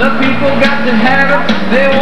The people got to have it, they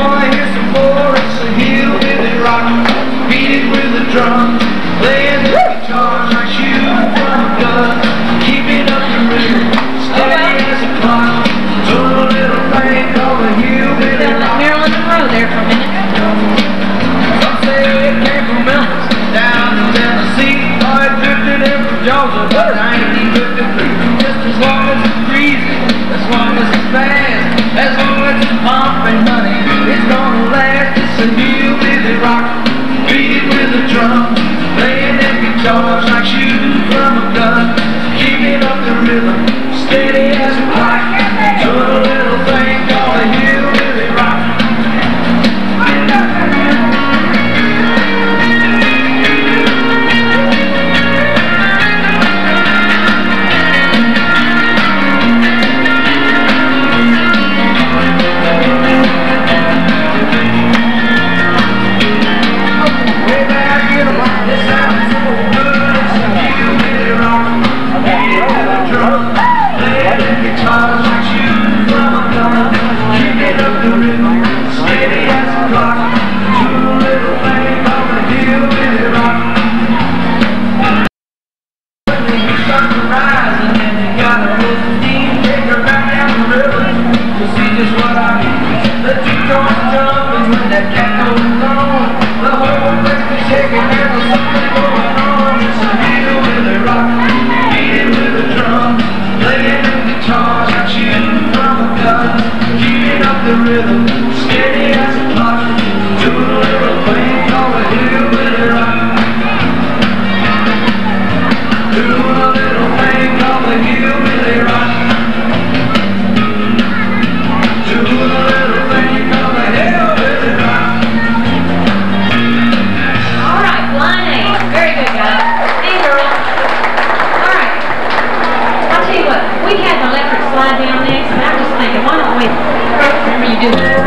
you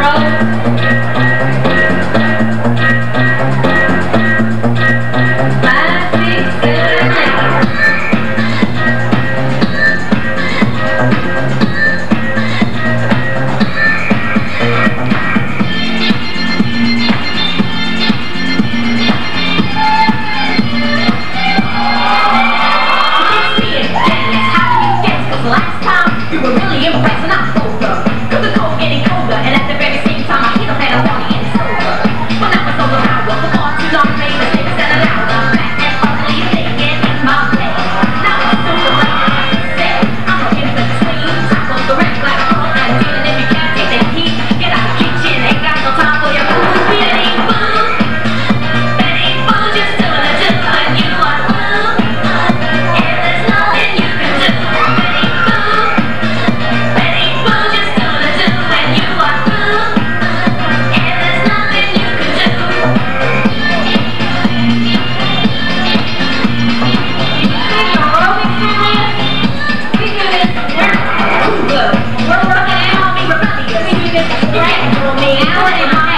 Now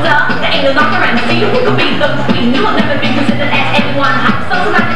under the Anglo-Doctor and so Who could be the queen. You will never be considered as anyone. I'm so, so